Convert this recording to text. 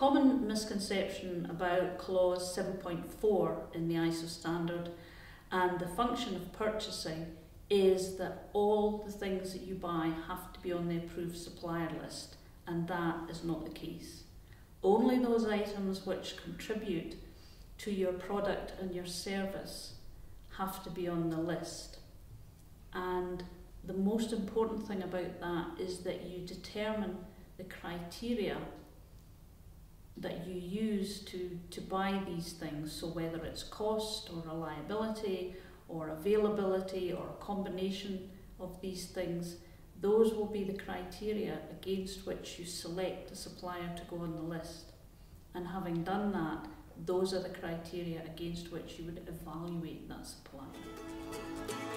common misconception about clause 7.4 in the ISO standard and the function of purchasing is that all the things that you buy have to be on the approved supplier list, and that is not the case. Only those items which contribute to your product and your service have to be on the list. And the most important thing about that is that you determine the criteria that you use to, to buy these things. So whether it's cost or reliability or availability or a combination of these things, those will be the criteria against which you select a supplier to go on the list. And having done that, those are the criteria against which you would evaluate that supplier.